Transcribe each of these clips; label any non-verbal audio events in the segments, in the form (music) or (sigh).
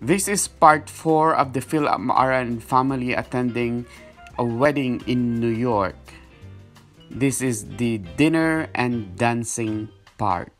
This is part 4 of the Phil Amaran family attending a wedding in New York. This is the dinner and dancing part.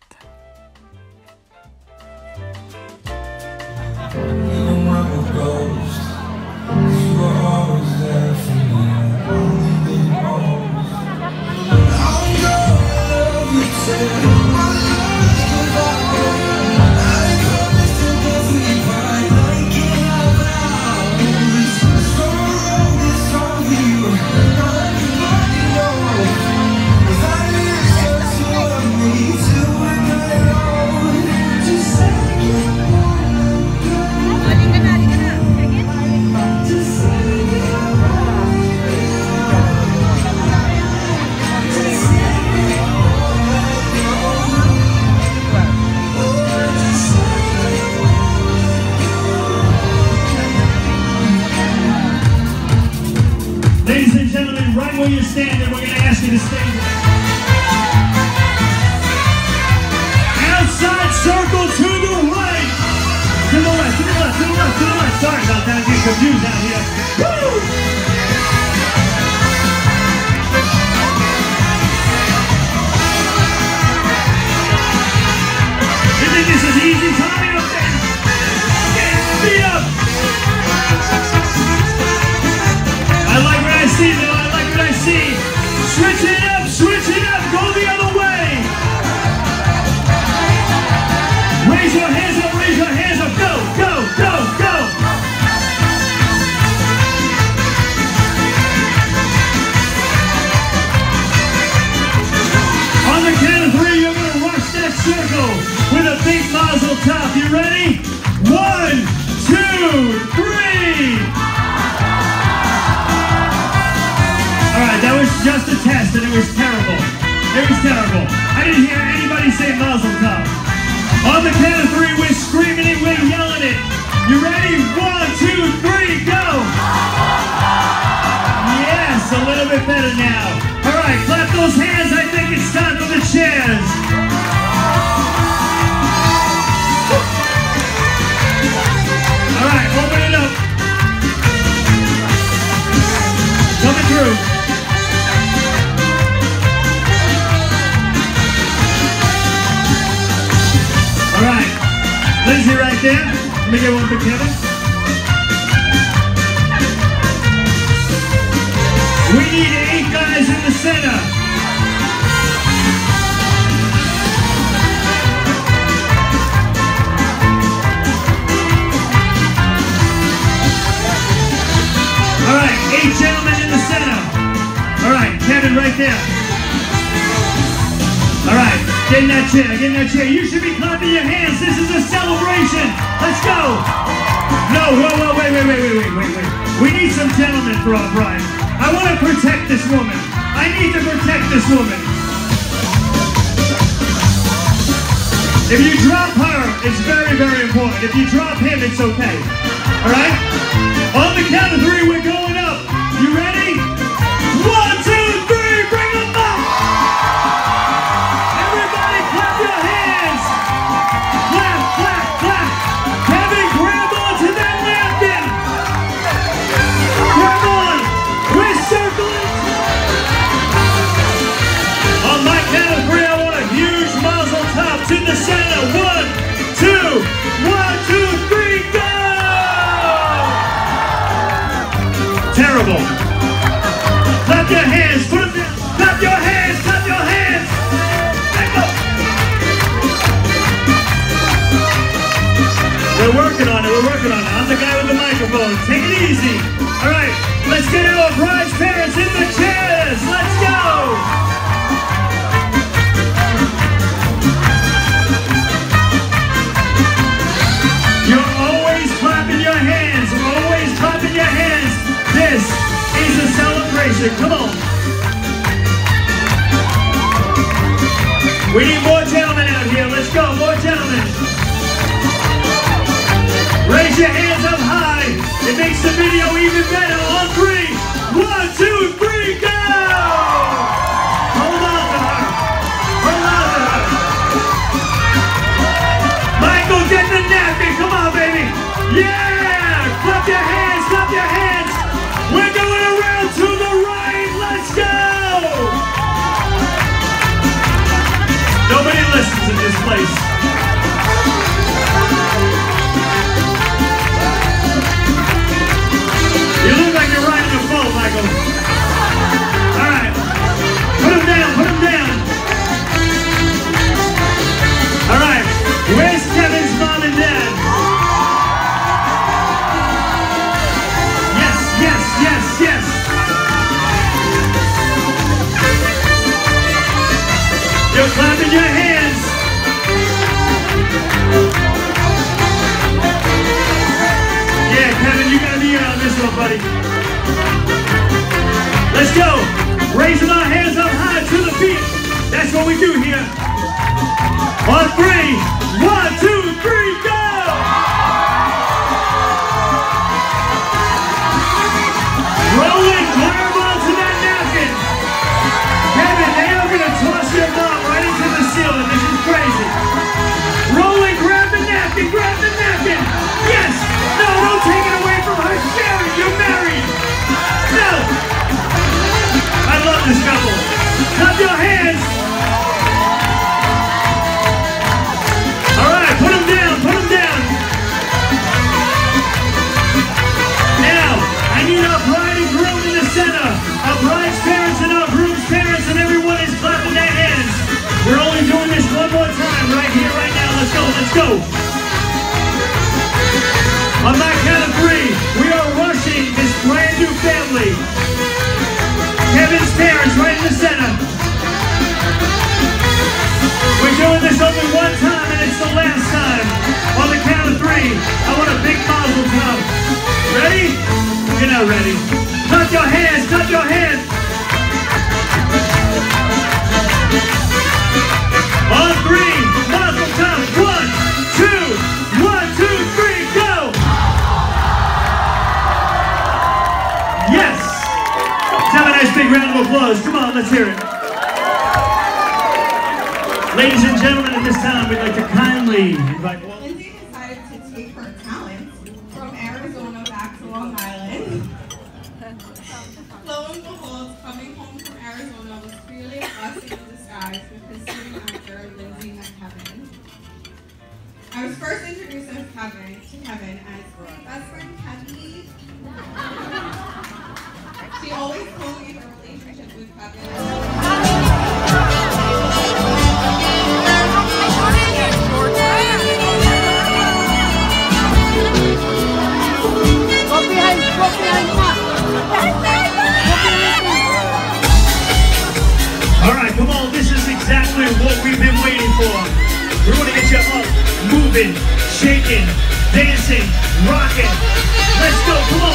With a big mazel tov. You ready? One, two, three. All right, that was just a test, and it was terrible. It was terrible. I didn't hear anybody say Mazel Tov. On the count of three, we're screaming it, we're yelling it. You ready? One, two, three, go! Yes, a little bit better now. All right, clap those hands. I think it's time for the chairs. Open it up. Coming through. All right, right there. Let me get one for Kevin. We need eight guys in the center. All right, eight gentlemen in the center. All right, Kevin right there. All right, get in that chair, get in that chair. You should be clapping your hands. This is a celebration. Let's go. No, whoa, whoa, wait, wait, wait, wait, wait, wait. We need some gentlemen for our bride. I want to protect this woman. I need to protect this woman. If you drop her, it's very, very important. If you drop him, it's okay. All right? On the count of three, we're going up. Makes the video even better. Raising our hands up high to the beat. That's what we do here. On three. One, two, go. On my count of three, we are rushing this brand new family. Kevin's parents right in the center. We're doing this only one time and it's the last time. On the count of three, I want a big mazel tov. Ready? You're not ready. Clap your hands, clap your hands. Let's hear it. Ladies and gentlemen, at this time, we'd like to kindly invite Lindsay decided to take her talent from Arizona back to Long Island. Lo and behold, coming home from Arizona was clearly a blessing in disguise because soon after, Lindsay met Kevin. I was first introduced as Kevin to Kevin as best friend Kevin. She always told me moving, shaking, dancing, rocking. Let's go. Come on,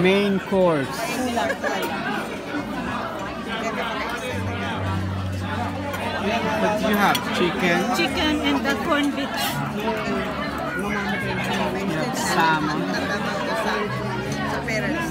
main course. What do you have? Chicken, Chicken and the corn bits. salmon. Sa parents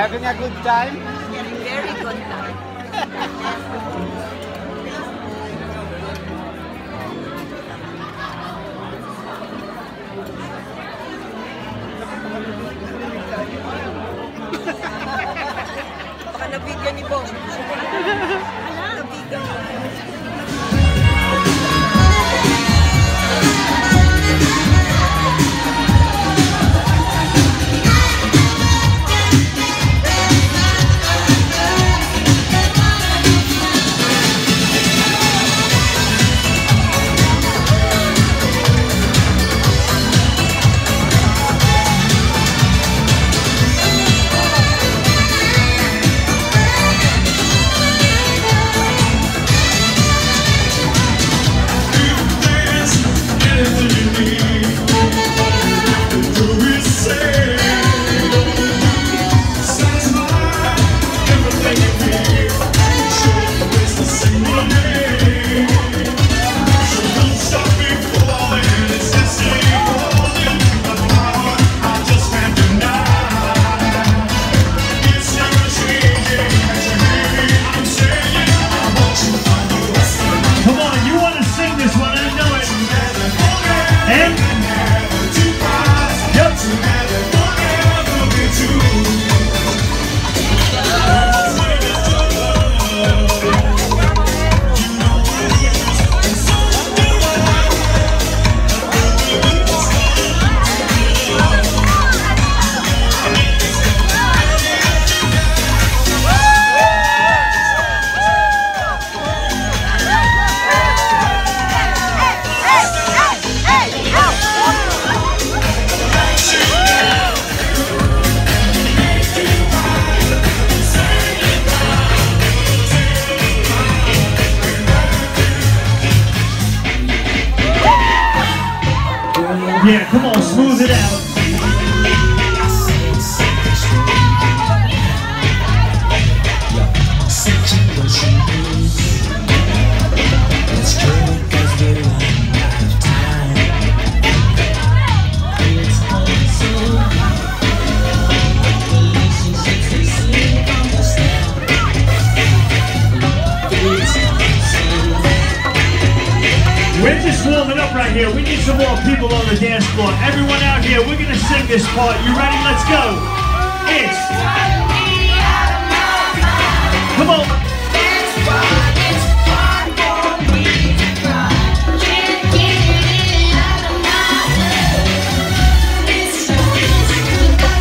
Having a good time? Very good time. (laughs) Baka nabigyan ni Bong. (laughs) this part. You ready? Let's go. It's. Come on.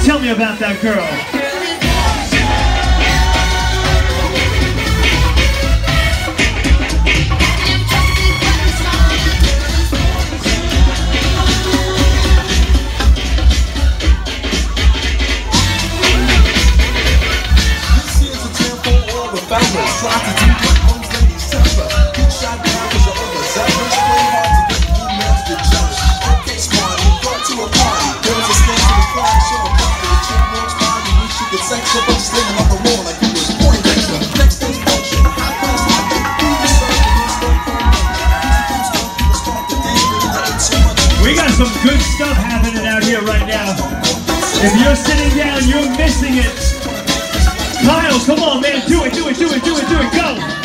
Tell me about that girl. Stuff happening out here right now. If you're sitting down, you're missing it. Kyle, come on, man. Do it, do it, do it, do it, do it. Go.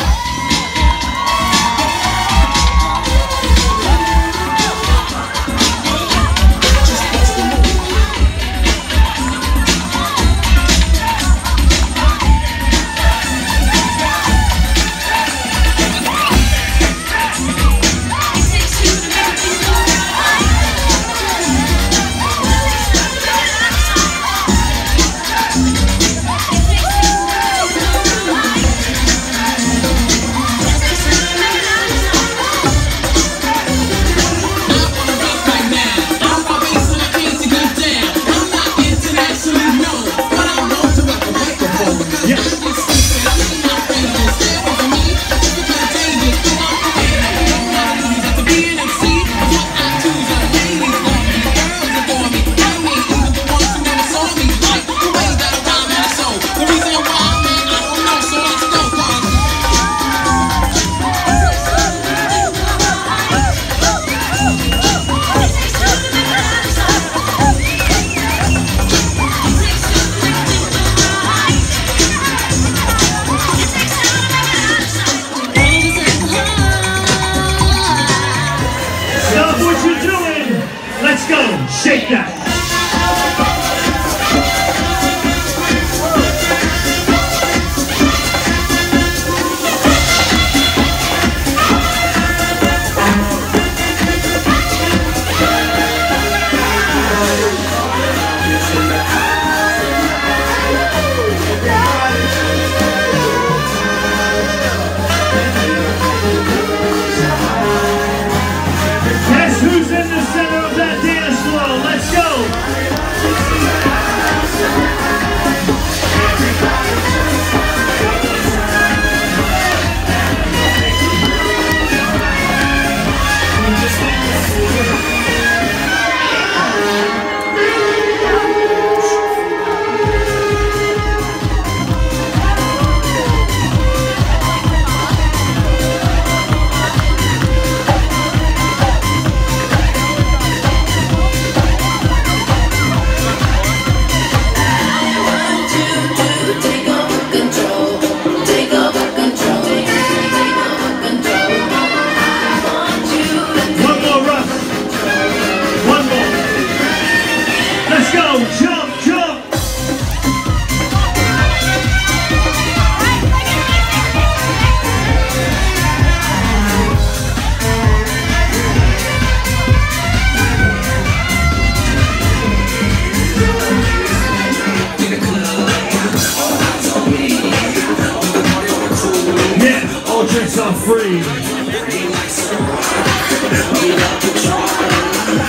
Are free.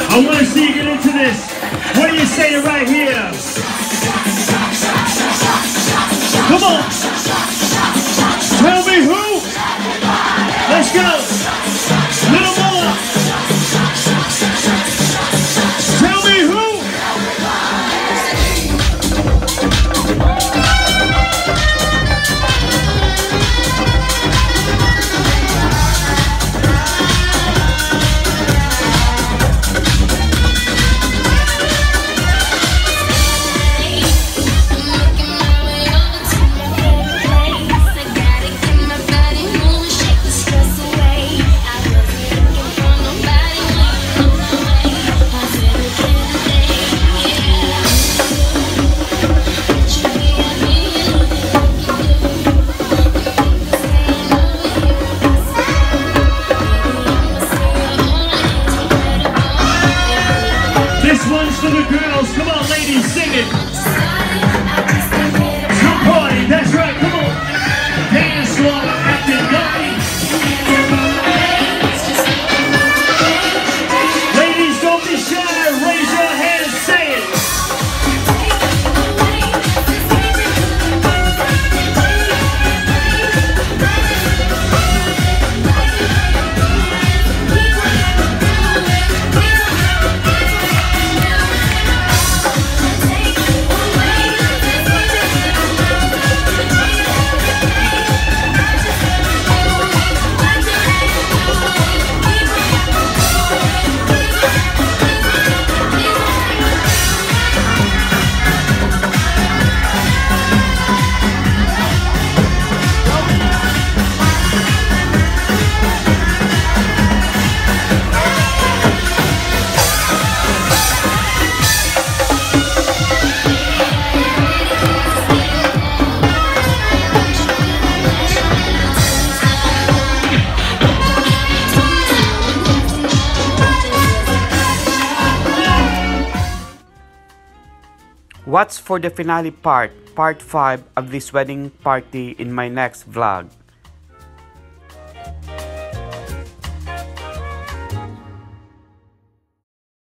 I want to see you get into this. What do you say right here? Come on. Tell me who. Let's go. Watch for the finale part, part 5 of this wedding party in my next vlog.